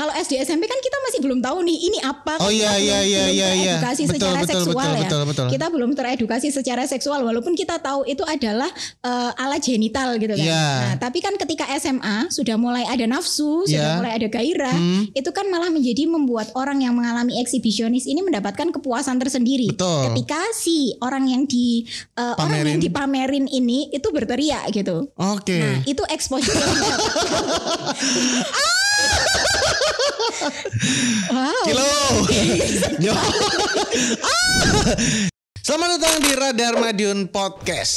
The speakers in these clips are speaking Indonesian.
kalau SD SMP kan kita masih belum tahu nih ini apa. Oh, Kita iya, belum- iya, iya, iya, iya. teredukasi Betul, secara betul, seksual betul, ya. betul, betul. Kita belum teredukasi secara seksual walaupun kita tahu itu adalah eh, alat genital gitu kan. Iya. Nah, tapi kan ketika SMA sudah mulai ada nafsu, sudah Iya. mulai ada gairah, Hmm. itu kan malah menjadi membuat orang yang mengalami eksibisionis ini mendapatkan kepuasan tersendiri. Betul. Ketika si orang yang di eh, orang yang dipamerin ini itu berteriak gitu. Oke. Nah, itu exposure yang didapatkan. wow. Kilo. Yo. Ah. Selamat datang di Radar Madiun Podcast.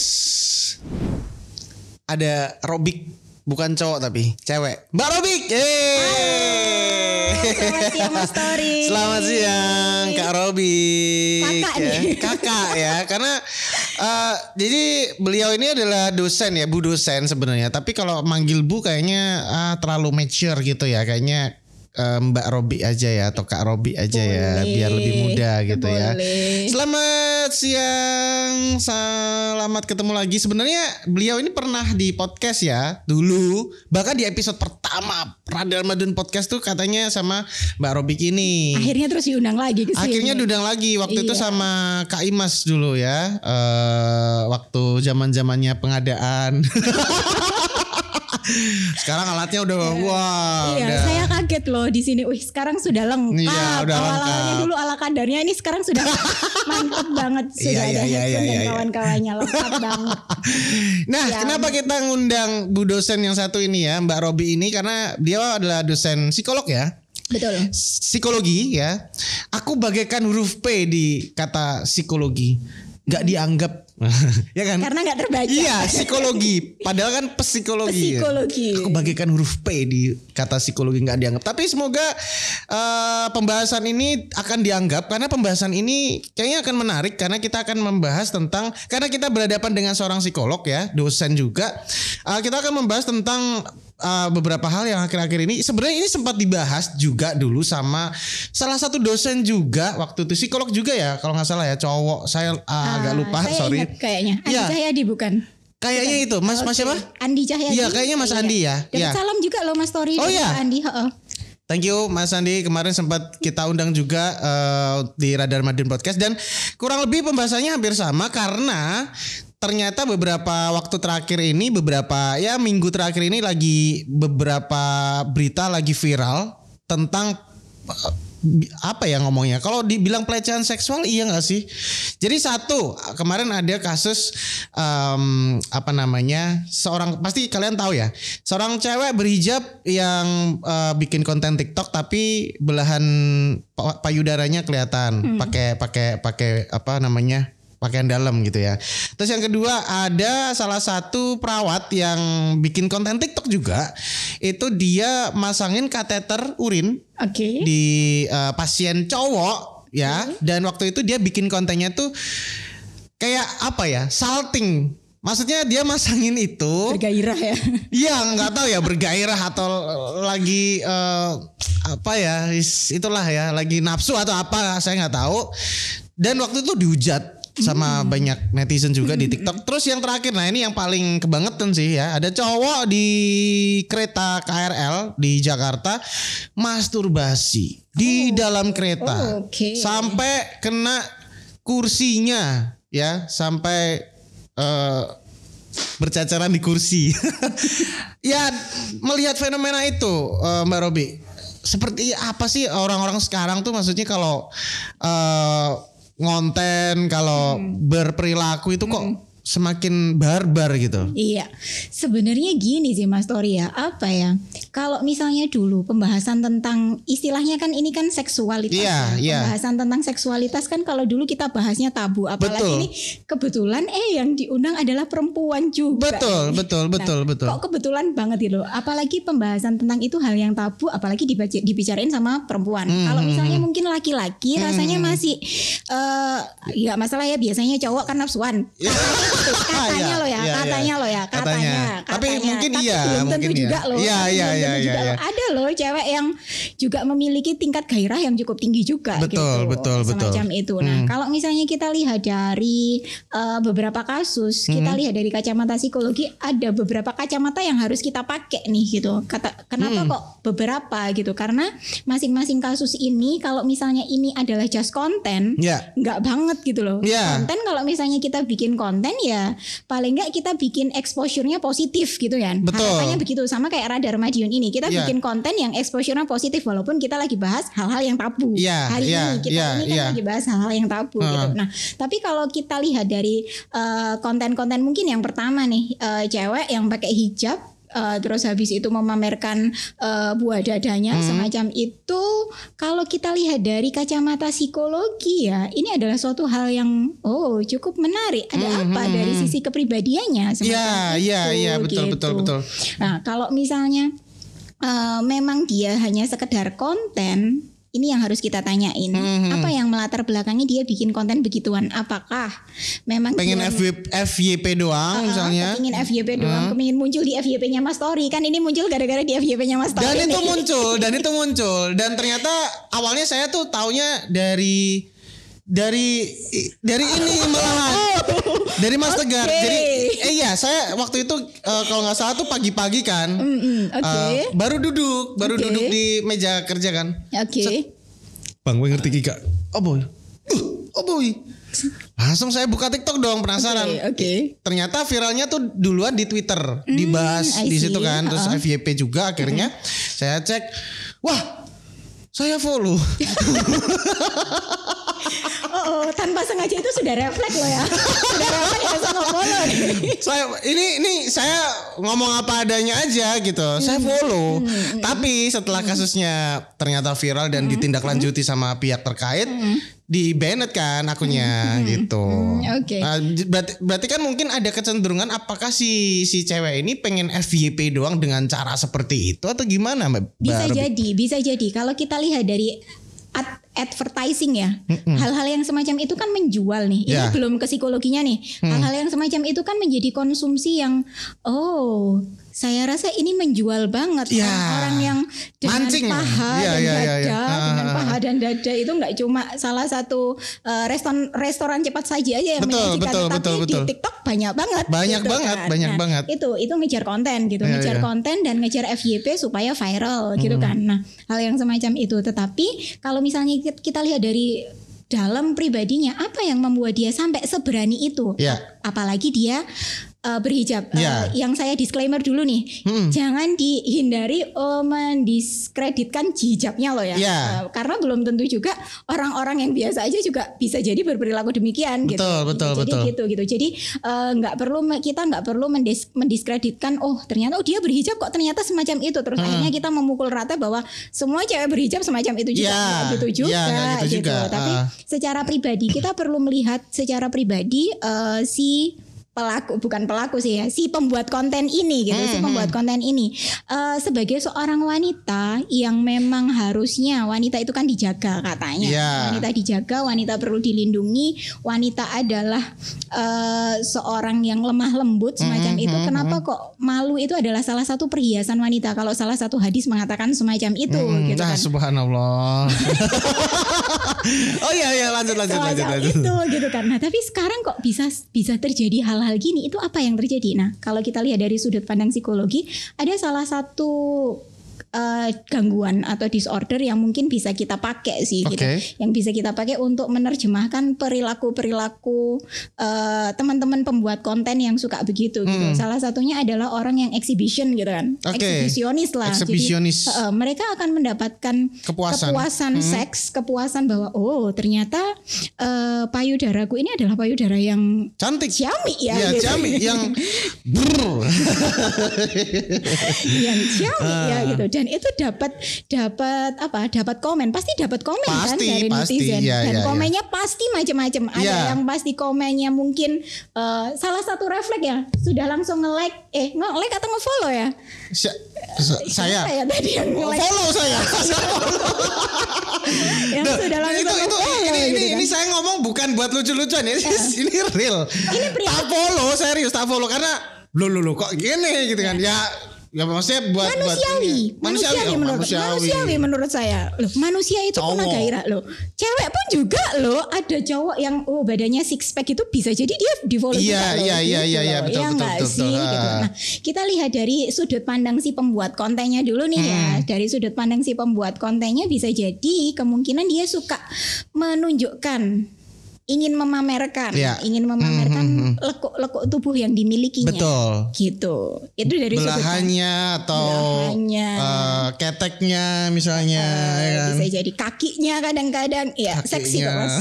Ada Robik, bukan cowok tapi cewek. Mbak Robik. Yeay. Selamat siang Mas Tori. Selamat siang Kak Robik. Kakak ya. nih. Kakak ya, karena eh, jadi beliau ini adalah dosen ya, Bu dosen sebenarnya. Tapi kalau manggil Bu kayaknya ah, terlalu mature gitu ya, kayaknya eh, Mbak Robi aja ya atau Kak Robi aja ya, Boleh. biar lebih muda gitu ya. Boleh. Selamat siang, selamat ketemu lagi. Sebenarnya beliau ini pernah di podcast ya dulu, bahkan di episode pertama Radar Madun Podcast tuh katanya sama Mbak Robik ini. Akhirnya terus diundang lagi ke sini. Akhirnya diundang lagi waktu itu Iya. sama Kak Imas dulu ya, eh waktu zaman zamannya pengadaan. Sekarang alatnya udah wah, Iya, udah. saya kaget loh di sini. Wih, sekarang sudah lengkap. Iya, udah Awal-awalnya lengkap. dulu ala kadarnya ini sekarang sudah mantep banget. Sudah Iya, ada iya, iya, iya, dan iya. kawan-kawannya lengkap banget. Nah, Ya. kenapa kita ngundang Bu dosen yang satu ini ya, Mbak Robi ini karena dia adalah dosen psikolog ya. Betul. Psikologi ya. Aku bagaikan huruf P di kata psikologi. Gak dianggap. ya kan? Karena nggak terbaca. Iya, psikologi. Padahal kan psikologi. Psikologi. Aku bagaikan huruf P di kata psikologi nggak dianggap. Tapi semoga eh, pembahasan ini akan dianggap karena pembahasan ini kayaknya akan menarik karena kita akan membahas tentang karena kita berhadapan dengan seorang psikolog ya, dosen juga. Eh, kita akan membahas tentang eh, beberapa hal yang akhir-akhir ini sebenarnya ini sempat dibahas juga dulu sama salah satu dosen juga waktu itu psikolog juga ya kalau nggak salah ya cowok saya eh, agak Ah, lupa saya sorry ingat kayaknya. Andi Iya. Cahyadi bukan? kayaknya itu mas mas siapa Andi Cahyadi. Iya, kayaknya Mas Andi ya. Dan Iya. salam juga loh Mas Tori. Oh, iya. Andi. heeh. Thank you Mas Andi kemarin sempat kita undang juga eh, di Radar Madin Podcast dan kurang lebih pembahasannya hampir sama karena ternyata beberapa waktu terakhir ini beberapa ya minggu terakhir ini lagi beberapa berita lagi viral tentang eh, apa ya ngomongnya? Kalau dibilang pelecehan seksual iya nggak sih? Jadi satu kemarin ada kasus em, apa namanya seorang pasti kalian tahu ya seorang cewek berhijab yang eh, bikin konten TikTok tapi belahan pa- payudaranya kelihatan. Pakai pakai pakai apa namanya pakaian dalam gitu ya. Terus yang kedua ada salah satu perawat yang bikin konten TikTok juga. Itu dia masangin kateter urin Oke. di eh, pasien cowok ya dan waktu itu dia bikin kontennya tuh kayak apa ya salting maksudnya dia masangin itu Bergairah ya. Iya nggak tahu ya bergairah atau lagi eh, apa ya itulah ya lagi nafsu atau apa saya nggak tahu dan waktu itu dihujat sama banyak netizen juga di TikTok. Terus yang terakhir, nah ini yang paling kebangetan sih ya. Ada cowok di kereta KRL di Jakarta masturbasi di dalam kereta Oh, oke. sampai kena kursinya ya sampai eh, bercacaran di kursi. ya melihat fenomena itu eh, Mbak Robi, seperti apa sih orang-orang sekarang tuh maksudnya kalau eh, ngonten, kalau berperilaku itu kok semakin barbar gitu. Iya, sebenarnya gini sih Mas Tori ya, apa ya? Kalau misalnya dulu pembahasan tentang istilahnya kan ini kan seksualitas, Iya, ya. iya. pembahasan tentang seksualitas kan kalau dulu kita bahasnya tabu, apalagi Betul. ini kebetulan eh yang diundang adalah perempuan juga. Betul, betul, betul, Nah, betul. Kok kebetulan banget gitu, apalagi pembahasan tentang itu hal yang tabu, apalagi dibaca, dibicarain sama perempuan. Hmm, Kalau misalnya mungkin laki-laki rasanya masih eh ya masalah ya biasanya cowok kan nafsuan. Ya. Katanya Iya, loh ya, iya, katanya loh ya, Katanya. katanya. Tapi katanya. mungkin Tapi iya, belum tentu mungkin iya. juga loh. Iya, iya, iya, tentu iya, juga iya. loh. Ada loh cewek yang juga memiliki tingkat gairah yang cukup tinggi juga Betul, gitu. betul, betul. Semacam itu. Nah, Hmm. kalau misalnya kita lihat dari eh, beberapa kasus, kita Hmm. lihat dari kacamata psikologi ada beberapa kacamata yang harus kita pakai nih gitu. Kata kenapa Hmm. kok beberapa gitu? Karena masing-masing kasus ini kalau misalnya ini adalah just konten, Ya. nggak banget gitu loh. Iya. Konten kalau misalnya kita bikin konten ya paling nggak kita bikin exposure-nya positif gitu ya. Betul. Harapannya begitu sama kayak Radar Madiun ini. Kita Iya. bikin konten yang exposure-nya positif walaupun kita lagi bahas hal-hal yang tabu. Iya, Hari iya, ini kita iya, ini kan iya. lagi bahas hal-hal yang tabu Heeh. gitu. Nah, tapi kalau kita lihat dari eh, konten-konten mungkin yang pertama nih eh, cewek yang pakai hijab eh, terus habis itu memamerkan eh, buah dadanya Hmm. semacam itu kalau kita lihat dari kacamata psikologi ya ini adalah suatu hal yang oh cukup menarik ada Hmm, apa hmm, dari hmm. sisi kepribadiannya semacam Iya, iya, itu, iya, betul, gitu. betul, betul. nah kalau misalnya eh, memang dia hanya sekedar konten ini yang harus kita tanyain Hmm, hmm. apa yang melatar belakangnya dia bikin konten begituan apakah memang Pengen FYP, FYP doang Uh-uh, misalnya. kepingin FYP doang, kepingin muncul di FYP-nya Mas Tori kan ini muncul gara-gara di FYP-nya Mas Tori. Dan itu muncul, dan itu muncul, dan ternyata awalnya saya tuh taunya dari dari dari ini malahan dari Mas Tegar. Oke. Jadi eh iya saya waktu itu eh, kalau nggak salah tuh pagi-pagi kan. Oke, eh, baru duduk, baru Oke. duduk di meja kerja kan. oke. Bang, gue ngerti Kika. Oh boy. Uh, oh boy. Langsung saya buka TikTok dong penasaran. Oke, oke. Ternyata viralnya tuh duluan di Twitter, dibahas I di situ kan, terus Uh-uh. FYP juga akhirnya saya cek, wah saya follow. Oh, oh, tanpa sengaja itu sudah refleks loh ya. sudah refleks ya sama follow saya ini ini saya ngomong apa adanya aja gitu. Saya Hmm. follow. Tapi setelah kasusnya ternyata viral dan ditindaklanjuti sama pihak terkait, di banned kan akunnya gitu. Hmm, oke. Nah, j- berarti, berarti kan mungkin ada kecenderungan apakah si si cewek ini pengen FYP doang dengan cara seperti itu atau gimana Mbak? Bisa Ruby? jadi, bisa jadi. Kalau kita lihat dari advertising ya, hal-hal yang semacam itu kan menjual nih. Ini Ya. belum ke psikologinya nih. Mm. Hal-hal yang semacam itu kan menjadi konsumsi yang oh, saya rasa ini menjual banget Ya. orang yang dengan Mancing. paha Ya, dan ya, ya, dada, ya. Ah, dengan ah, paha dan dada itu nggak cuma salah satu eh, restoran restoran cepat saji aja yang Betul, menyajikan, betul, tapi betul, di betul. TikTok banyak banget. Banyak gitu banget, kan. banyak Nah, banget. Itu itu ngejar konten gitu, Ya, ngejar ya. konten dan ngejar FYP supaya viral gitu Hmm. kan. Nah, hal yang semacam itu. Tetapi kalau misalnya kita- kita lihat dari dalam pribadinya apa yang membuat dia sampai seberani itu? Ya. Apalagi dia uh, berhijab. Uh, Ya. yang saya disclaimer dulu nih, Hmm. jangan dihindari oh, mendiskreditkan hijabnya loh ya. Ya. Uh, karena belum tentu juga orang-orang yang biasa aja juga bisa jadi berperilaku demikian gitu. Betul, betul, Jadi betul. gitu gitu. Jadi eh, nggak perlu kita nggak perlu mendis- mendiskreditkan oh ternyata oh dia berhijab kok ternyata semacam itu terus Hmm. akhirnya kita memukul rata bahwa semua cewek berhijab semacam itu juga Ya, Nggak gitu juga ya, nggak gitu gitu. juga. Tapi Ah. secara pribadi kita perlu melihat secara pribadi eh, si pelaku bukan pelaku sih ya si pembuat konten ini gitu si Hmm, pembuat konten ini. Eh, sebagai seorang wanita yang memang harusnya wanita itu kan dijaga katanya. Ya. wanita dijaga wanita perlu dilindungi wanita adalah eh, seorang yang lemah lembut semacam Hmm, itu. hmm, kenapa kok malu itu adalah salah satu perhiasan wanita? Kalau salah satu hadis mengatakan semacam itu Hmm, gitu ah, kan. subhanallah. oh iya iya lanjut lanjut lanjut semacam lanjut. itu gitu kan. Nah tapi sekarang kok bisa bisa terjadi hal-hal gini? Itu apa yang terjadi? Nah kalau kita lihat dari sudut pandang psikologi, ada salah satu eh, gangguan atau disorder yang mungkin bisa kita pakai sih, gitu. Oke. yang bisa kita pakai untuk menerjemahkan perilaku perilaku eh, teman-teman pembuat konten yang suka begitu. Gitu. Hmm. Salah satunya adalah orang yang exhibition gitu kan, Oke. eksibisionis lah. Jadi, Eksibisionis. eh, mereka akan mendapatkan Kepuasan. kepuasan Hmm. seks, kepuasan bahwa oh ternyata eh, payudaraku ini adalah payudara yang Cantik. ciamik ya, Iya, gitu. ciamik yang yang ciamik ya Ah. gitu. Dan itu dapat dapat apa? Dapat komen, pasti dapat komen kan Pasti, dari pasti. netizen. Iya, Dan iya, komennya pasti macam-macam. Ada Iya. yang pasti komennya mungkin eh, salah satu refleks ya sudah langsung nge-like eh nge-like atau nge-follow ya? Se- saya Siapa ya tadi yang nge-like follow saya. yang Duh, sudah langsung itu itu ini gitu ini, kan. ini saya saya ngomong bukan buat lucu-lucuan ya. ini real. Ini. Tak follow serius tak follow karena lo lo lo kok gini gitu kan. Ya ya maksudnya buat buat manusiawi, manusiawi, oh, menurut manusiawi. menurut saya. Loh, manusia itu Cowok. punya gairah loh. Cewek pun juga loh, ada cowok yang oh badannya six pack itu bisa jadi dia di follow Iya, iya, iya, gitu iya, iya, loh. betul, Ya betul, betul, sih betul. gitu. Ah. Nah, kita lihat dari sudut pandang si pembuat kontennya dulu nih ya. Hmm. Dari sudut pandang si pembuat kontennya bisa jadi kemungkinan dia suka menunjukkan ingin memamerkan, Iya. ingin memamerkan lekuk-lekuk tubuh yang dimilikinya. Betul. Gitu. Itu dari Belahannya atau Belahannya. eh, keteknya misalnya ya kan. bisa jadi kakinya kadang-kadang ya seksi kok Kakinya. mas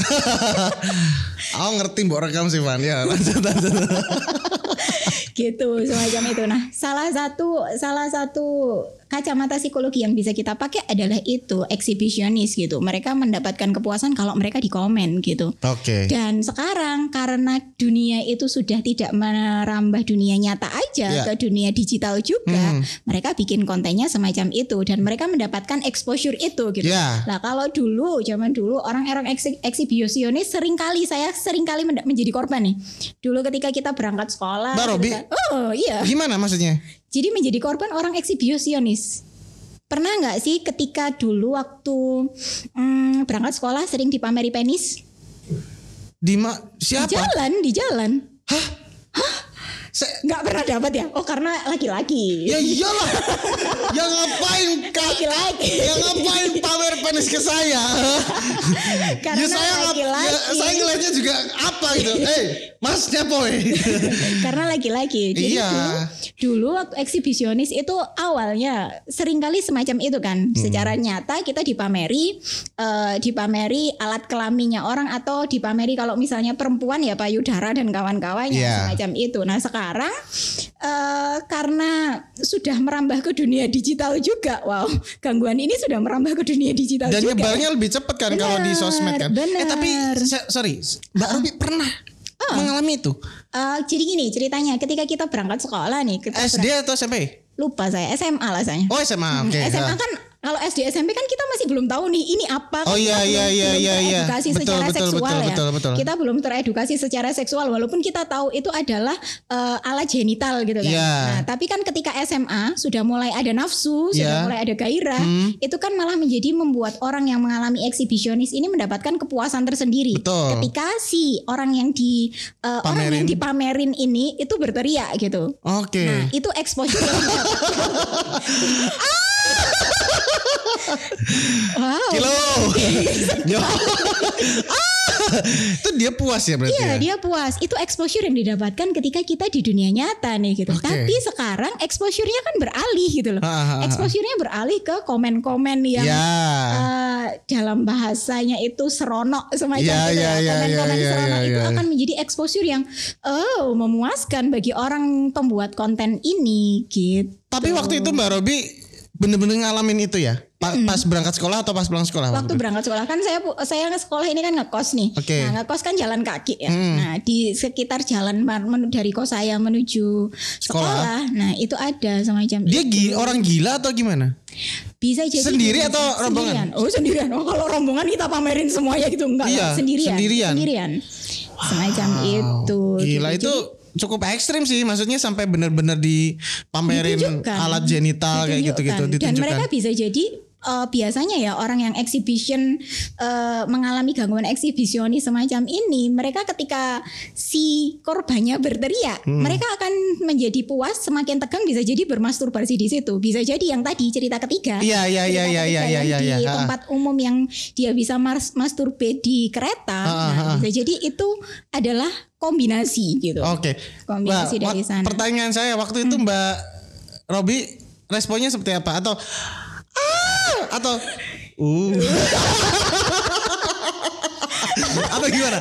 Aku ngerti mbok rekam sih Van ya. lanjut, lanjut. gitu semacam itu nah salah satu salah satu kacamata psikologi yang bisa kita pakai adalah itu eksibisionis gitu mereka mendapatkan kepuasan kalau mereka di komen gitu Oke. dan sekarang karena dunia itu sudah tidak merambah dunia nyata aja Ya. ke dunia digital juga, Hmm. mereka bikin kontennya semacam itu dan mereka mendapatkan exposure itu gitu. Ya. Nah kalau dulu zaman dulu orang-orang eksibisionis sering kali saya sering kali menjadi korban nih. Dulu ketika kita berangkat sekolah. Mbak Robi? kita- oh iya. Gimana maksudnya? Jadi menjadi korban orang eksibisionis. Pernah nggak sih ketika dulu waktu hmm, berangkat sekolah sering dipameri penis? Di ma- Di siapa? jalan, di jalan. Se- Nggak pernah dapat ya? Oh karena laki-laki. ya iyalah. yang ngapain kak? Laki-laki. Yang ngapain pamer penis ke saya? Karena ya saya ngap- laki-laki. ya, saya ngeliatnya juga apa gitu. Eh, masnya boy. Karena laki-laki. Jadi Iya. dulu, dulu waktu eksibisionis itu awalnya sering kali semacam itu kan. Hmm. Secara nyata kita dipameri eh, dipameri alat kelaminnya orang atau dipameri kalau misalnya perempuan ya payudara dan kawan-kawannya Iya. semacam itu. Nah, sekarang eh, karena sudah merambah ke dunia digital juga. Wow, gangguan ini sudah merambah ke dunia digital Dan juga. nyebarnya lebih cepat kan kalau di sosmed kan. Eh tapi sorry, Mbak Ruby pernah mengalami itu? Eh, jadi gini ceritanya ketika kita berangkat sekolah nih kita SD atau SMP? lupa saya SMA lah saya. Oh SMA, oke. SMA Ah. kan kalau SD SMP kan kita masih belum tahu nih ini apa. Oh, iya, iya, belum- iya, belum iya, iya. teredukasi Betul, secara betul, seksual betul, ya. betul, betul. Kita belum teredukasi secara seksual walaupun kita tahu itu adalah eh, alat genital gitu kan. Iya. Nah, tapi kan ketika SMA sudah mulai ada nafsu, sudah Iya. mulai ada gairah, Hmm. itu kan malah menjadi membuat orang yang mengalami eksibisionis ini mendapatkan kepuasan tersendiri. Betul. Ketika si orang yang di eh, orang yang dipamerin ini itu berteriak gitu. Oke. Nah, itu exposure. wow. Kilo. Ah, itu dia puas ya berarti Iya ya? dia puas Itu exposure yang didapatkan ketika kita di dunia nyata nih gitu Oke. Tapi sekarang exposure-nya kan beralih gitu loh ha, ha. Exposure-nya beralih ke komen-komen yang Ya. eh, Dalam bahasanya itu seronok semacam Ya, itu ya, ya ya, Komen-komen ya, ya, seronok ya, itu ya. akan menjadi exposure yang Oh memuaskan bagi orang pembuat konten ini gitu Tapi waktu itu Mbak Robi bener-bener ngalamin itu ya? Pa- Pas berangkat sekolah atau pas pulang sekolah? Waktu berangkat sekolah kan saya saya sekolah ini kan ngekos nih. Oke. Nah, ngekos kan jalan kaki ya. Hmm. Nah, di sekitar jalan dari kos saya menuju sekolah. Nah, itu ada semacam Dia itu. orang gila atau gimana? bisa jadi Sendiri atau rombongan? Sendirian. Oh, sendirian. Oh, kalau rombongan kita pamerin semuanya gitu enggak Iya, sendirian. sendirian. Sendirian. Semacam itu. Gila gitu. itu cukup ekstrim sih maksudnya sampai bener-bener dipamerin Ditunjukkan. alat genital kayak gitu-gitu Ditunjukkan. Dan mereka bisa jadi eh, biasanya ya orang yang exhibition eh, mengalami gangguan eksibisionis semacam ini, mereka ketika si korbannya berteriak, Hmm. mereka akan menjadi puas, semakin tegang bisa jadi bermasturbasi di situ. Bisa jadi yang tadi cerita ketiga. Iya, iya, iya, iya, iya, yang iya, di iya, ha. tempat umum yang dia bisa mas masturbate di kereta. Ha, Nah, ha, ha. bisa jadi itu adalah kombinasi gitu. Oke. Kombinasi Mbak, dari sana. Hmm. Pertanyaan saya waktu itu Mbak Robi responnya seperti apa atau ah atau uh atau gimana?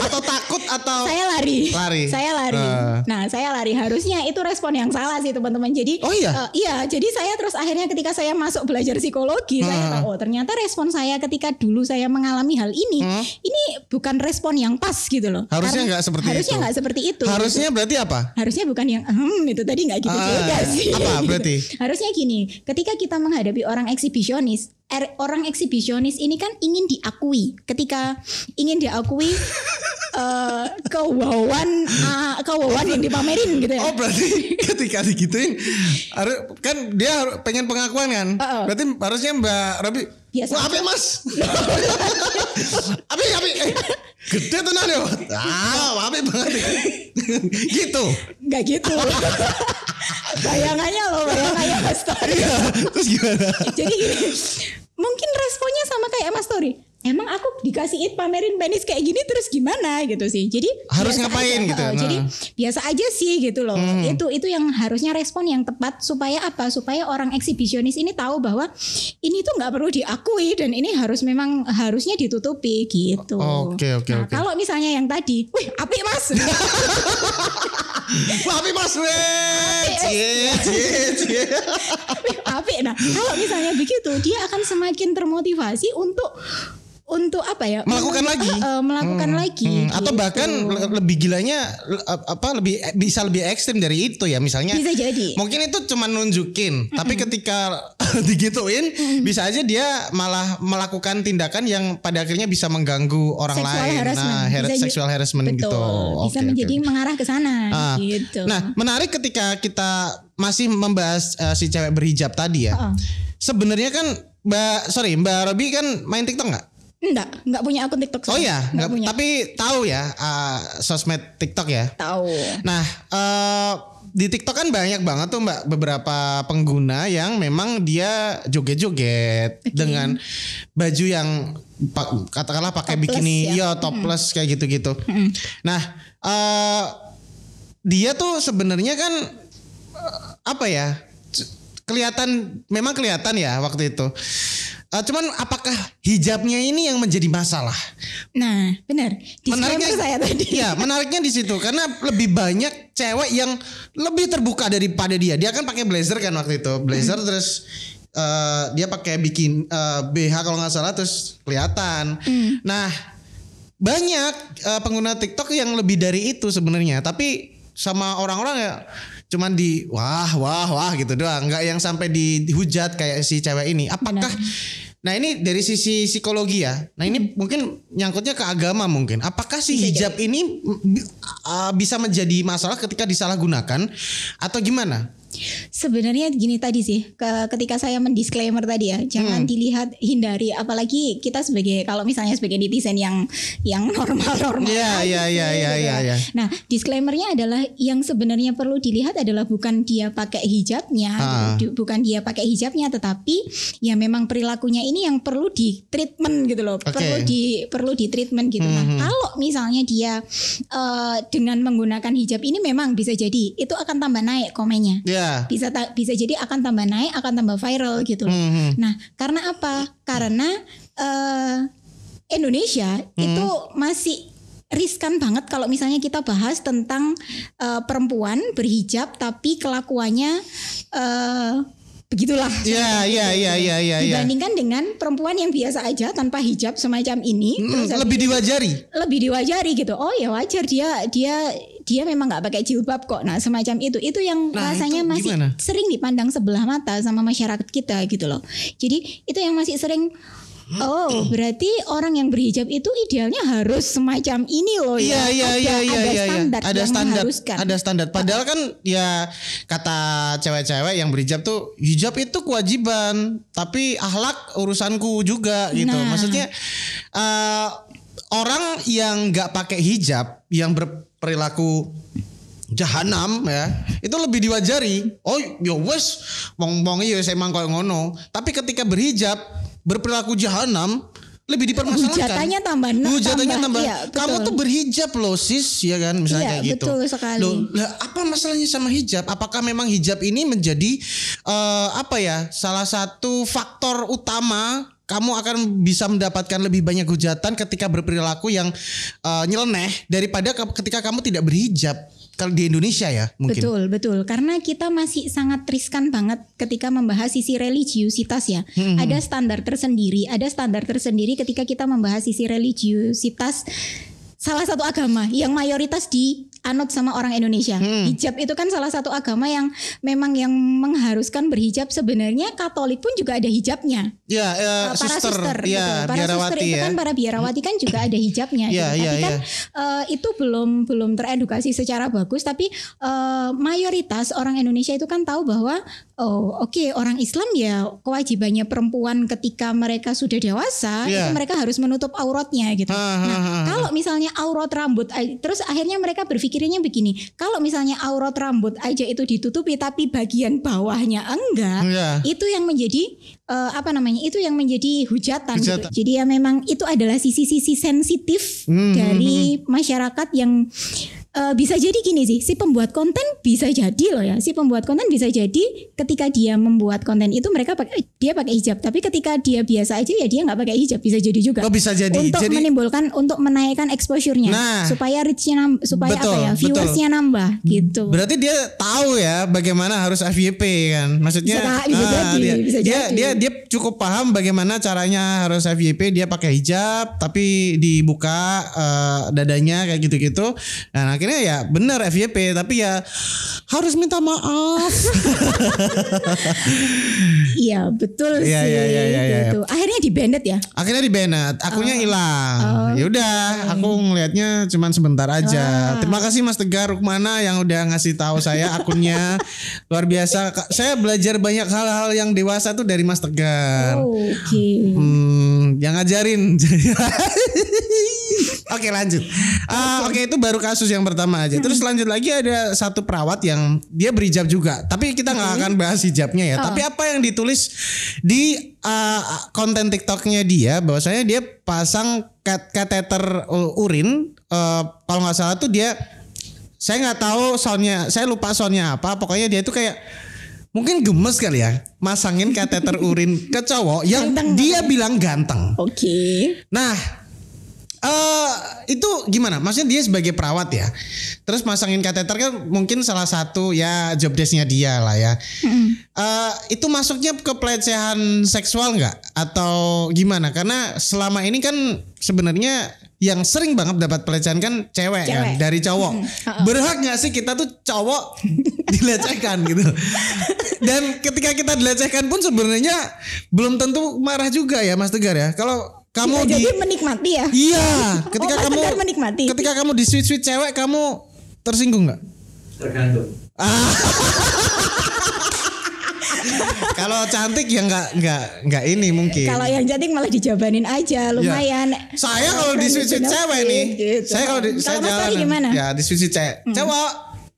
Atau takut atau saya lari. Lari. Saya lari. Eh. Nah, saya lari. Harusnya itu respon yang salah sih teman-teman. Jadi Oh iya? eh, iya, jadi saya terus akhirnya ketika saya masuk belajar psikologi, saya Hmm. tahu oh ternyata respon saya ketika dulu saya mengalami hal ini, Hmm. ini bukan respon yang pas gitu loh. Harusnya nggak seperti harusnya itu. nggak seperti itu. harusnya berarti apa? Harusnya bukan yang hmm itu tadi nggak gitu Ah, juga sih. apa berarti? Harusnya gini, ketika kita menghadapi orang eksibisionis, er- orang eksibisionis ini kan ingin diakui. Ketika ingin diakui eh kewawan ah, kewawan yang dipamerin gitu ya. Oh berarti ketika digituin kan dia pengen pengakuan kan? Uh-uh. Berarti harusnya Mbak Robi Biasa Wah, api mas. api api. Eh, gede tenan ya. Ah, api banget. gitu. Nggak gitu. bayangannya loh, bayangannya Mas Tori. Iya. Terus gimana? Jadi gini, mungkin responnya sama kayak Mas Tori. Emang aku dikasihin pamerin penis kayak gini terus gimana gitu sih. Jadi Harus ngapain aja. gitu, nah. Jadi biasa aja sih gitu loh. Itu itu yang harusnya respon yang tepat supaya apa? Supaya orang eksibisionis ini tahu bahwa ini tuh nggak perlu diakui dan ini harus memang harusnya ditutupi gitu. Oke, oke, nah, oke. Kalau misalnya yang tadi, wih api mas, Wah, api mas. Weh. Cie, cie, cie. api. Nah kalau misalnya begitu, dia akan semakin termotivasi untuk untuk apa ya? Melakukan Untuk- lagi. Eh, eh, melakukan lagi. Hmm, atau gitu. bahkan le- lebih gilanya apa lebih bisa lebih ekstrim dari itu ya misalnya Bisa jadi. mungkin itu cuma nunjukin tapi ketika digituin bisa aja dia malah melakukan tindakan yang pada akhirnya bisa mengganggu orang Sexual lain harassment. nah her- Bisa ju- sexual harassment Betul. gitu Bisa Oke, menjadi oke. mengarah ke sana Ah, gitu. Nah, menarik ketika kita masih membahas eh, si cewek berhijab tadi ya. Heeh. Sebenarnya kan Mbak sorry Mbak Robi kan main TikTok nggak? Enggak, enggak punya akun TikTok. Oh ya, enggak punya. tapi tahu ya eh, sosmed TikTok ya. Tahu. Nah, eh, di TikTok kan banyak banget tuh Mbak beberapa pengguna yang memang dia joget-joget dengan baju yang katakanlah pakai Topless bikini, ya. iya topless kayak gitu-gitu. Nah, eh dia tuh sebenarnya kan eh, apa ya? Kelihatan memang kelihatan ya waktu itu. Eh, cuman apakah hijabnya ini yang menjadi masalah? Nah, benar. Disclaimer saya tadi. Iya, menariknya di situ karena lebih banyak cewek yang lebih terbuka daripada dia. Dia kan pakai blazer kan waktu itu, blazer Hmm. terus eh, dia pakai bikin eh, BH kalau nggak salah terus kelihatan. Hmm. Nah, banyak eh, pengguna TikTok yang lebih dari itu sebenarnya, tapi sama orang-orang ya cuman di wah wah wah gitu doang, nggak yang sampai di- dihujat kayak si cewek ini. Apakah Nah ini dari sisi psikologi ya. Nah ini mungkin nyangkutnya ke agama mungkin. Apakah si Hmm. Hijab ini uh, bisa menjadi masalah ketika disalahgunakan atau gimana? Sebenarnya gini tadi sih, ke- ketika saya mendisklaimer tadi ya, Hmm. jangan dilihat hindari apalagi kita sebagai kalau misalnya sebagai netizen yang yang iya, sih, iya, iya, gitu iya, ya. iya. Nah, disklaimernya adalah yang sebenarnya perlu dilihat adalah bukan dia pakai hijabnya, Ah. gitu. bukan dia pakai hijabnya tetapi ya memang perilakunya ini yang perlu di treatment gitu loh. Oke. Perlu di perlu di treatment gitu. Nah, kalau misalnya dia eh, dengan menggunakan hijab ini memang bisa jadi itu akan tambah naik komennya Ya. bisa bisa jadi akan tambah naik akan tambah viral gitu loh. Hmm, Nah karena apa? Karena eh, Indonesia itu masih riskan banget kalau misalnya kita bahas tentang eh, perempuan berhijab tapi kelakuannya eh, begitulah. Iya, iya, iya, iya, iya, iya. Dibandingkan dengan perempuan yang biasa aja tanpa hijab semacam ini, Hmm, terus habis lebih diwajari. lebih diwajari gitu. Oh ya wajar dia dia dia memang nggak pakai jilbab kok. Nah semacam itu itu yang Nah, rasanya itu masih gimana? sering dipandang sebelah mata sama masyarakat kita gitu loh. Jadi itu yang masih sering. Oh berarti orang yang berhijab itu idealnya harus semacam ini loh Iya, ya. iya, Ada- iya, iya, ada iya, iya. standar Ada yang standar, mengharuskan. ada standar. Padahal kan ya kata cewek-cewek yang berhijab tuh hijab itu kewajiban, tapi ahlak urusanku juga gitu. Nah. Maksudnya eh, orang yang nggak pakai hijab, yang berperilaku jahanam ya itu lebih diwajari. Oh yo wes wong wong iya emang koyo ngono. Tapi ketika berhijab berperilaku jahanam lebih dipermasalahkan. Hujatannya tambah hujatannya tambah, iya, kamu tuh berhijab loh sis ya kan? Misalnya Iya, kayak gitu. betul sekali. Loh, lah, apa masalahnya sama hijab? Apakah memang hijab ini menjadi eh, apa ya salah satu faktor utama kamu akan bisa mendapatkan lebih banyak hujatan ketika berperilaku yang eh, nyeleneh daripada ke- ketika kamu tidak berhijab kalau di Indonesia ya mungkin Betul, betul. Karena kita masih sangat riskan banget ketika membahas sisi religiusitas ya. Hmm. Ada standar tersendiri, ada standar tersendiri ketika kita membahas sisi religiusitas salah satu agama yang mayoritas di anut sama orang Indonesia. Hmm. Hijab itu kan salah satu agama yang memang yang mengharuskan berhijab. Sebenarnya Katolik pun juga ada hijabnya. Ya, ya Uh, para suster, suster, ya, gitu. para suster itu ya. kan para biarawati kan juga ada hijabnya. Iya, gitu. iya, tapi kan iya. uh, itu belum belum teredukasi secara bagus. Tapi uh, mayoritas orang Indonesia itu kan tahu bahwa oh oke orang Islam ya kewajibannya perempuan ketika mereka sudah dewasa Iya. itu mereka harus menutup auratnya gitu. Ha, ha, Nah, ha. kalau misalnya aurat rambut terus akhirnya mereka berpikirnya begini, kalau misalnya aurat rambut aja itu ditutupi tapi bagian bawahnya enggak, Iya. itu yang menjadi eh, apa namanya? Itu yang menjadi hujatan. gitu. Hujatan. Jadi ya memang itu adalah sisi-sisi sensitif Hmm, dari masyarakat yang eh, bisa jadi gini sih, si pembuat konten bisa jadi loh ya, si pembuat konten bisa jadi ketika dia membuat konten itu mereka pakai dia pakai hijab, tapi ketika dia biasa aja ya dia nggak pakai hijab bisa jadi juga Oh bisa jadi. untuk jadi menimbulkan untuk menaikkan exposure-nya Nah. supaya reach-nya nam- supaya Betul, apa ya viewersnya nambah gitu. Berarti dia tahu ya bagaimana harus FYP kan. Maksudnya Bisa- bisa ah, jadi, dia, bisa dia, jadi. dia dia cukup paham bagaimana caranya harus FYP, dia pakai hijab tapi dibuka eh, dadanya kayak gitu-gitu. Dan akhirnya ya benar FYP tapi ya harus minta maaf. Iya betul Iya, sih iya, iya, iya. gitu. Akhirnya di banned ya. akhirnya di banned, akunnya hilang. Oh. Ya udah, aku ngelihatnya cuman sebentar aja. Ah. Terima kasih Mas Tegar Rukmana yang udah ngasih tahu saya akunnya. Luar biasa. Saya belajar banyak hal-hal yang dewasa tuh dari Mas Tegar. Oh, Oke. Hmm, yang ngajarin. Oke lanjut. Ah, Oke itu baru kasus yang pertama aja. Terus lanjut lagi ada satu perawat yang dia berhijab juga. Tapi kita nggak akan bahas hijabnya ya. Oh. Tapi apa yang ditulis di ah, konten TikToknya dia, bahwasanya dia pasang kat- kateter uh, urin. eh, kalau nggak salah tuh dia, saya nggak tahu soundnya, saya lupa soundnya apa. Pokoknya dia tuh kayak Mungkin gemes kali ya masangin kateter urin ke cowok yang Ganteng. dia bilang ganteng. Oke. Nah, eh itu gimana? Maksudnya dia sebagai perawat ya. Terus masangin kateter kan mungkin salah satu ya job desk-nya dia lah ya. Eh itu masuknya ke pelecehan seksual nggak atau gimana? Karena selama ini kan sebenarnya yang sering banget dapat pelecehan kan cewek, kan Cewek. dari cowok. Mm-mm. Berhak nggak sih kita tuh cowok dilecehkan gitu? Dan ketika kita dilecehkan pun sebenarnya belum tentu marah juga ya Mas Tegar ya. Kalau kamu Bisa di jadi menikmati ya. Iya, ketika Oh, kamu menikmati. ketika kamu di sweet sweet cewek kamu tersinggung nggak? tergantung Kalau cantik ya nggak nggak nggak ini mungkin. Kalau yang cantik malah dijabanin aja lumayan. saya kalau di sweet sweet cewek nih, Gitu. saya kalau di saya jalan gimana? Hmm. ya di sweet sweet cewek, cewek,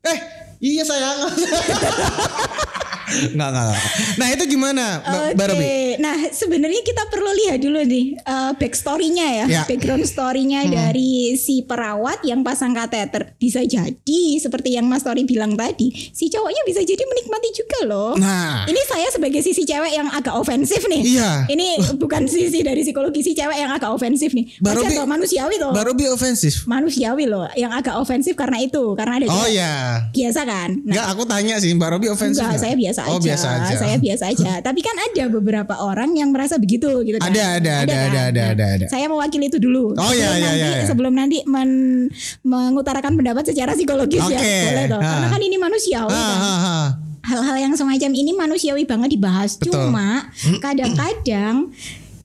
eh iya sayang. Nggak, nggak. Nah itu gimana, Mbak Oke, Mbak Robi? nah sebenarnya kita perlu lihat dulu nih uh, backstory-nya ya, Ya. background story-nya dari si perawat yang pasang kateter. Bisa jadi seperti yang Mas Tori bilang tadi, si cowoknya bisa jadi menikmati juga loh. Nah, Ini saya sebagai sisi cewek yang agak ofensif nih. Iya. Ini bukan sisi dari psikologi si cewek yang agak ofensif nih. Mbak Wajar Robi- loh, manusiawi loh. Mbak Robi ofensif. Manusiawi loh, yang agak ofensif karena itu, karena ada Oh cewek. ya, biasa kan. Nah, nggak aku tanya sih Mbak Robi ofensif. Enggak, nggak? saya biasa Oh aja. biasa aja. Saya biasa aja. Tapi kan ada beberapa orang yang merasa begitu gitu kan. Ada, ada, ada, kan? ada, ada, Nah, ada, ada. Saya mewakili itu dulu. Oh, iya, Sebelum iya, nanti, iya, iya. Sebelum nanti men- mengutarakan pendapat secara psikologis ya. Oke. Boleh toh. Ha. Karena kan ini manusiawi Ha, kan. ha, ha. Hal-hal yang semacam ini manusiawi banget dibahas. Betul. Cuma kadang-kadang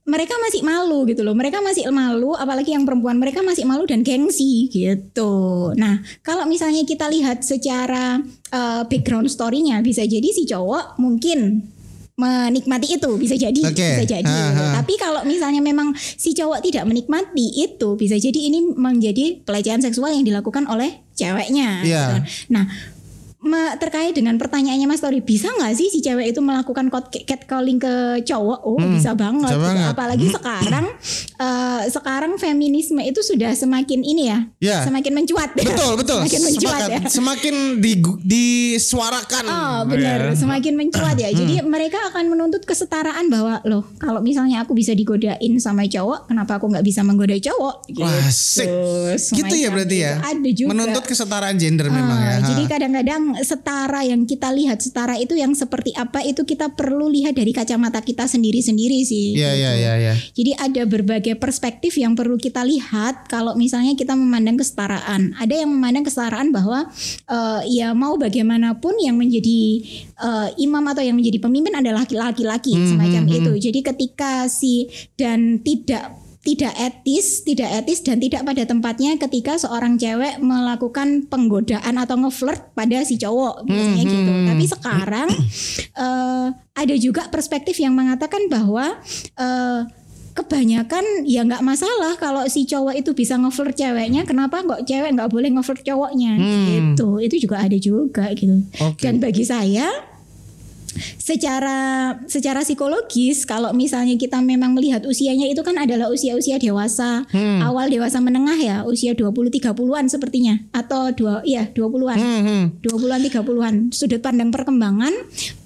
mereka masih malu gitu loh. Mereka masih malu, apalagi yang perempuan. Mereka masih malu dan gengsi gitu. Nah, kalau misalnya kita lihat secara eh, background story-nya, bisa jadi si cowok mungkin menikmati itu bisa jadi Oke. bisa jadi Ha, gitu. ha. tapi kalau misalnya memang si cowok tidak menikmati itu bisa jadi ini menjadi pelecehan seksual yang dilakukan oleh ceweknya gitu. nah terkait dengan pertanyaannya Mas Tori bisa nggak sih si cewek itu melakukan catcalling ke cowok oh bisa banget, Hmm, bisa gitu. banget. Hmm. apalagi sekarang eh, sekarang feminisme itu sudah semakin ini ya Ya. semakin mencuat ya. Betul, betul. semakin mencuat ya Semakin di, disuarakan. Oh benar, Ya. semakin mencuat ya. Jadi Hmm. mereka akan menuntut kesetaraan bahwa loh kalau misalnya aku bisa digodain sama cowok, kenapa aku nggak bisa menggoda cowok? Gitu. Wah, asik. Gitu ya berarti ya. itu. Ada juga. Menuntut kesetaraan gender memang Ah, ya. Jadi kadang-kadang yang setara yang kita lihat setara itu yang seperti apa itu kita perlu lihat dari kacamata kita sendiri-sendiri sih. Iya iya gitu. iya iya. Jadi ada berbagai perspektif yang perlu kita lihat kalau misalnya kita memandang kesetaraan. Ada yang memandang kesetaraan bahwa eh, ya mau bagaimanapun yang menjadi eh, imam atau yang menjadi pemimpin adalah laki-laki Hmm, semacam hmm, itu. Jadi ketika si dan tidak tidak etis, tidak etis dan tidak pada tempatnya ketika seorang cewek melakukan penggodaan atau ngeflirt pada si cowok biasanya Hmm, gitu. hmm. Tapi sekarang eh, ada juga perspektif yang mengatakan bahwa eh, kebanyakan ya nggak masalah kalau si cowok itu bisa ngeflirt ceweknya kenapa kok cewek nggak boleh ngeflirt cowoknya Hmm. gitu itu juga ada juga gitu Oke. dan bagi saya secara secara psikologis kalau misalnya kita memang melihat usianya itu kan adalah usia-usia dewasa Hmm. awal dewasa menengah ya usia 20 30-an sepertinya atau dua ya 20-an Hmm, hmm. 20-an 30-an sudut pandang perkembangan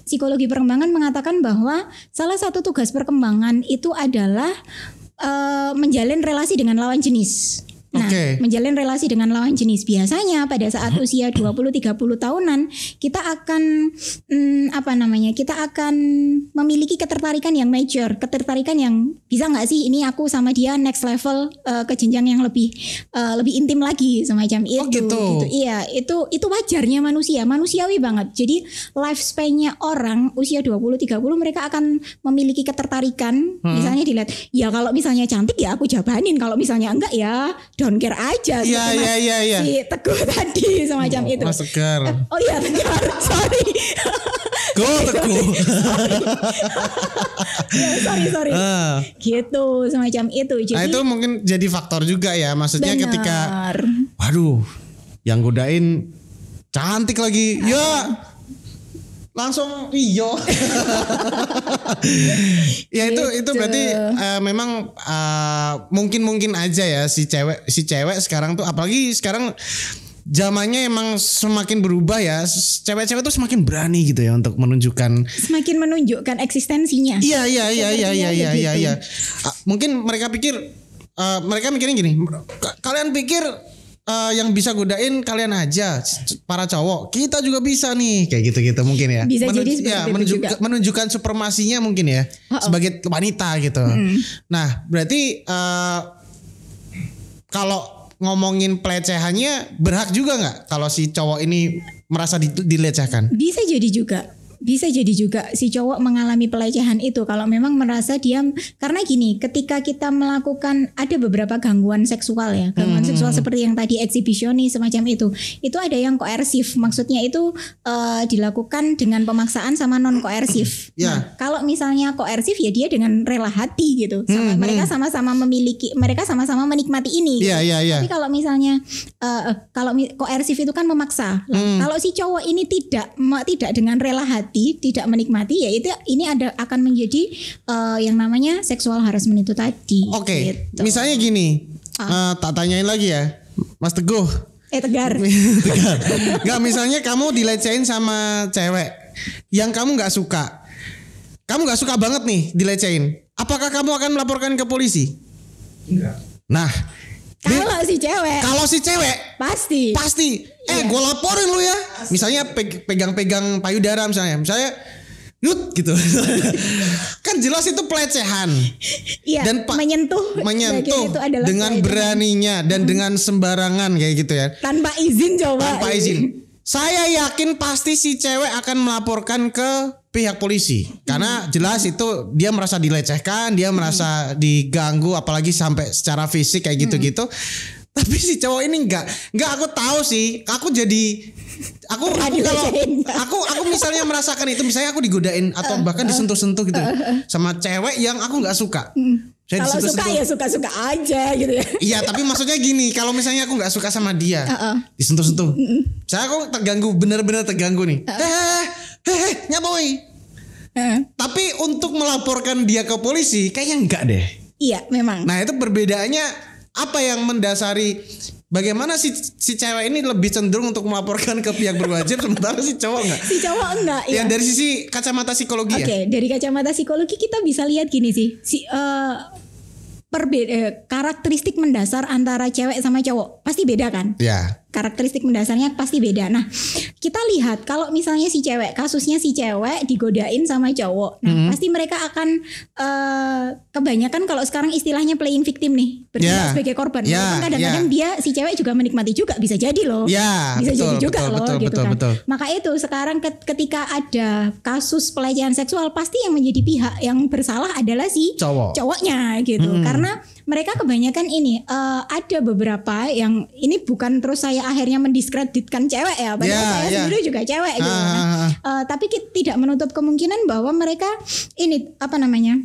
psikologi perkembangan mengatakan bahwa salah satu tugas perkembangan itu adalah eh, menjalin relasi dengan lawan jenis. Nah, Oke. menjalin relasi dengan lawan jenis biasanya pada saat usia 20-30 tahunan kita akan hmm, apa namanya? Kita akan memiliki ketertarikan yang major, ketertarikan yang bisa nggak sih ini aku sama dia next level eh, ke jenjang yang lebih eh, lebih intim lagi semacam itu gitu. Iya, itu itu wajarnya manusia, manusiawi banget. Jadi lifespan-nya orang usia 20 30 mereka akan memiliki ketertarikan. Hmm. Misalnya dilihat, ya kalau misalnya cantik ya aku jabanin, kalau misalnya enggak ya don't care aja. Seperti iya, Mas- iya, iya. Si Teguh tadi semacam itu. Mas Tegar. Oh iya Tegar, sorry. Go teguh. Ya, sorry, sorry. Ah. Gitu, semacam itu. Jadi Nah itu mungkin jadi faktor juga ya. Maksudnya benar. ketika waduh yang godain cantik lagi. Ya langsung iyo. ya itu itu Gitu. berarti eh, memang eh, mungkin mungkin aja ya si cewek si cewek sekarang tuh apalagi sekarang zamannya emang semakin berubah ya. Cewek-cewek tuh semakin berani gitu ya untuk menunjukkan semakin menunjukkan eksistensinya. Iya iya iya iya iya iya iya. iya. Ah, Mungkin mereka pikir eh, mereka mikirnya gini, "Ka- kalian pikir eh, yang bisa godain kalian aja para cowok. Kita juga bisa nih kayak gitu-gitu mungkin ya. Bisa jadi ya, menunjuk- juga. menunjukkan supremasinya mungkin ya Oh-oh. sebagai wanita gitu. Nah, berarti eh, kalau ngomongin pelecehannya berhak juga nggak kalau si cowok ini merasa di- dilecehkan? Bisa jadi juga. Bisa jadi juga si cowok mengalami pelecehan itu kalau memang merasa dia karena gini, ketika kita melakukan ada beberapa gangguan seksual ya, gangguan seksual seperti yang tadi eksibisionis semacam itu. Itu ada yang koersif, maksudnya itu eh, dilakukan dengan pemaksaan sama non koersif. Ya. Nah, kalau misalnya koersif ya dia dengan rela hati gitu. Sama, mereka sama-sama memiliki mereka sama-sama menikmati ini. gitu. Iya iya iya. Tapi kalau misalnya eh, kalau koersif itu kan memaksa. Hmm. Kalau si cowok ini tidak tidak dengan rela hati, tidak menikmati, ya itu ini ada akan menjadi eh, yang namanya seksual harassment itu tadi. Oke, gitu. misalnya gini, Ah. eh, tak tanyain lagi ya, Mas Teguh. eh tegar. Tegar. Nggak misalnya kamu dilecehin sama cewek yang kamu nggak suka, kamu nggak suka banget nih dilecehin. Apakah kamu akan melaporkan ke polisi? Enggak. Nah, Kalau si cewek kalau si cewek pasti. pasti, eh gue laporin lu ya. Misalnya peg- pegang-pegang payudara misalnya, misalnya, yut gitu. kan jelas itu pelecehan. Iya, dan Pak- menyentuh menyentuh itu adalah dengan pelecehan. beraninya dan dengan sembarangan kayak gitu ya tanpa izin coba. tanpa izin saya yakin pasti si cewek akan melaporkan ke pihak polisi karena jelas itu dia merasa dilecehkan dia merasa diganggu apalagi sampai secara fisik kayak gitu-gitu tapi si cowok ini enggak enggak aku tahu sih. Aku jadi aku aku kalau aku aku misalnya merasakan itu misalnya aku digodain atau bahkan disentuh-sentuh gitu sama cewek yang aku nggak suka. Saya Kalau suka ya suka-suka aja gitu ya. Iya tapi maksudnya gini Kalau misalnya aku nggak suka sama dia. Disentuh-sentuh. Saya aku terganggu Bener-bener terganggu nih. Hehehe Hehehe Nyaboy. Heeh. Tapi untuk melaporkan dia ke polisi Kayaknya enggak deh. Iya, memang. Nah itu perbedaannya Apa yang mendasari Bagaimana si, si cewek ini lebih cenderung untuk melaporkan ke pihak berwajib Sementara si cowok enggak si cowok enggak ya. Yang dari sisi kacamata psikologi Oke, ya dari kacamata psikologi kita bisa lihat gini sih, si eh, perbe- eh, karakteristik mendasar antara cewek sama cowok. pasti beda kan? Ya. Karakteristik mendasarnya pasti beda. Nah, kita lihat kalau misalnya si cewek, kasusnya si cewek digodain sama cowok, nah Hmm. pasti mereka akan eh, kebanyakan kalau sekarang istilahnya playing victim nih, bertindak Ya. sebagai korban. Walaupun kadang-kadang ya. dia si cewek juga menikmati juga bisa jadi loh. Ya, bisa betul, jadi juga betul, loh betul, gitu betul, kan. betul. Maka itu sekarang ket- ketika ada kasus pelecehan seksual pasti yang menjadi pihak yang bersalah adalah si Cowok. cowoknya gitu karena mereka kebanyakan ini eh, ada beberapa yang ini bukan terus saya akhirnya mendiskreditkan cewek ya padahal Ya, saya ya. sendiri juga cewek gitu Ah, ah. eh, tapi kita tidak menutup kemungkinan bahwa mereka ini apa namanya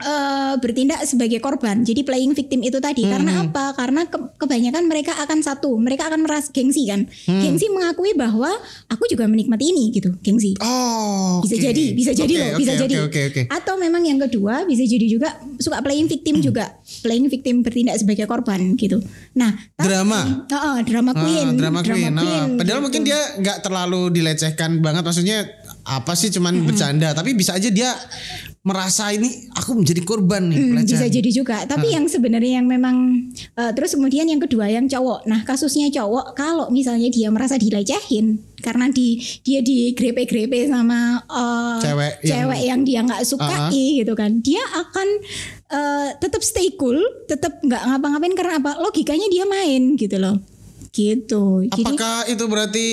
eh, bertindak sebagai korban jadi playing victim itu tadi Hmm, karena apa karena ke- kebanyakan mereka akan satu mereka akan merasa gengsi kan Hmm. gengsi mengakui bahwa aku juga menikmati ini gitu gengsi Oh. bisa oke. jadi bisa jadi Oke, loh bisa oke, jadi Oke, oke. atau memang yang kedua bisa jadi juga suka playing victim juga playing victim bertindak sebagai korban gitu nah tapi- Drama. Oh, oh, drama queen Ah, drama queen. Ah, padahal gitu. mungkin dia nggak terlalu dilecehkan banget. Maksudnya apa sih cuman bercanda. Tapi bisa aja dia merasa ini aku menjadi korban nih Hmm, pelecehan. bisa jadi juga. Tapi yang sebenarnya yang memang eh, terus kemudian yang kedua yang cowok. Nah kasusnya cowok kalau misalnya dia merasa dilecehin karena di dia digrepe-grepe sama eh, Cewek yang- cewek yang dia nggak sukai gitu kan, dia akan eh, tetap stay cool, tetap nggak ngapa-ngapain karena apa? Logikanya dia main gitu loh, gitu. Jadi Apakah itu berarti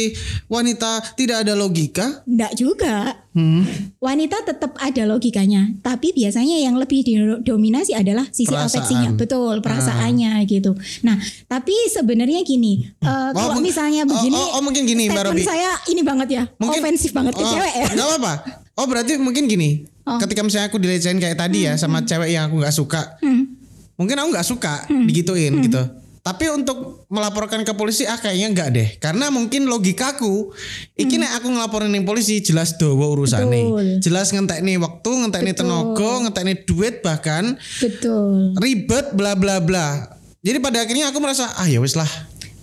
wanita tidak ada logika? Enggak juga. Hmm. Wanita tetap ada logikanya, tapi biasanya yang lebih didominasi adalah sisi Perasaan. afeksinya, betul perasaannya gitu. Nah, tapi sebenarnya gini, eh, kalau mung- misalnya oh, begini, oh, oh, mungkin gini, Mbak Robi. saya ini banget ya, ofensif banget ke oh, cewek ya. Nggak apa-apa. Oh berarti mungkin gini. Oh. Ketika misalnya aku dilecehin kayak tadi ya sama cewek yang aku nggak suka, Hmm. mungkin aku nggak suka digituin gitu. Tapi untuk melaporkan ke polisi ah kayaknya enggak deh. Karena mungkin logikaku iki nek aku ngelaporin ning polisi jelas urusane. Hmm. Betul. Jelas ngentekne waktu, ngentekne tenaga, ngentekne duit bahkan Betul, ribet bla bla bla. Jadi pada akhirnya aku merasa ah ya wis lah.